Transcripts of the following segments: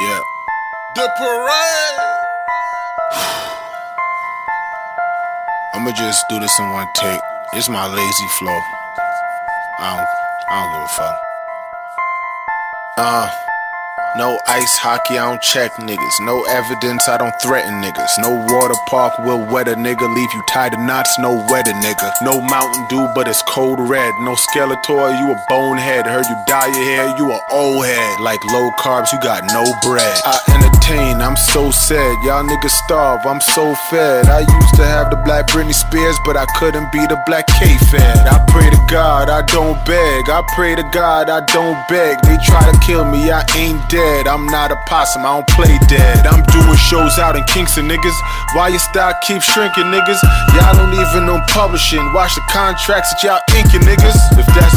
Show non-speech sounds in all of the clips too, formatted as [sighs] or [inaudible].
Yeah. The parade. [sighs] I'ma just do this in one take. It's my lazy flow. I don't, I don't give a fuck. Uh. No ice hockey, I don't check niggas. No evidence, I don't threaten niggas. No water park will wet a nigga, leave you tied to knots, no wetter nigga. No Mountain Dew, but it's cold red. No Skeletor, you a bonehead. Heard you dye your hair, you a old head. Like low carbs, you got no bread. I I'm so sad. Y'all niggas starve, I'm so fed. I used to have the black Britney Spears, but I couldn't be the black K-Fed. I pray to God, I don't beg. I pray to God, I don't beg. They try to kill me, I ain't dead. I'm not a possum, I don't play dead. I'm doing shows out in Kingston, niggas. Why your style keep shrinking, niggas? Y'all don't even know publishing. Watch the contracts that y'all inking, niggas. If bitch,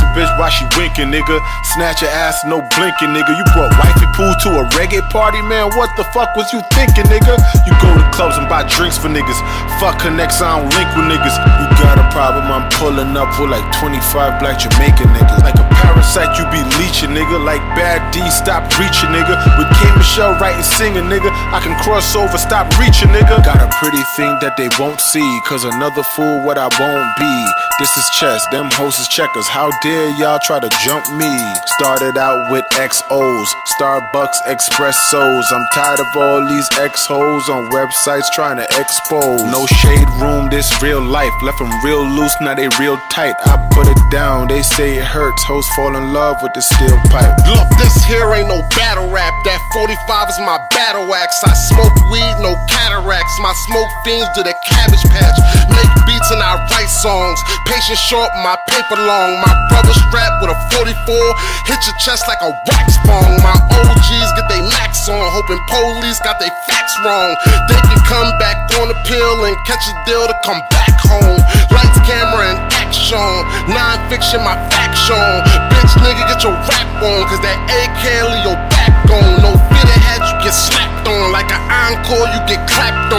why she winking, nigga? Snatch your ass, no blinking, nigga. You brought wifey pool to a reggae party, man. What the fuck was you thinking, nigga? You go to clubs and buy drinks for niggas. Fuck connects, I don't link with niggas. You got a problem, I'm pulling up with like 25 black Jamaican niggas. Like a parasite, you be nigga. Like bad D, stop reaching, nigga. With K Michelle writing, singing, nigga. I can cross over, stop reaching, nigga. Got a pretty thing that they won't see. Cause another fool, what I won't be. This is chess, them hoes is checkers. How dare y'all try to jump me? Started out with XOs, Starbucks Expressos. I'm tired of all these X hoes on websites trying to expose. No shade room, this real life. Left them real loose, now they real tight. I put it down, they say it hurts. Hoes fall in love with the steel pipe. Look, this here ain't no battle rap. That 45 is my battle axe. I smoke weed, no cataracts. My smoke fiends do the cabbage patch. Make beats and I write songs. Patience short, my paper long. My brother strapped with a 44. Hit your chest like a wax bong. My OGs get they max on. Hoping police got they facts wrong. They can come back on the pill and catch a deal to come back home. Lights, camera, and action. Non-fiction, my faction. Bitch, nigga, get your rap on. Cause that AK leave your back on. No fitted hat, you get slapped on. Like an encore, you get clapped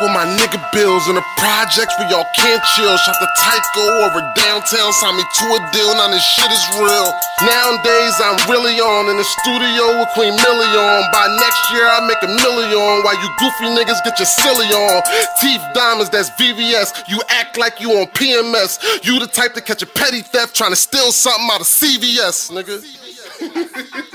with my nigga bills in the projects where y'all can't chill. Shot the Tyco over downtown, signed me to a deal. Now this shit is real. Nowadays I'm really on in the studio with Queen Millie on. By next year I make a million. While you goofy niggas get your silly on. Teeth diamonds, that's VVS. You act like you on PMS. You the type to catch a petty theft trying to steal something out of CVS, nigga. [laughs]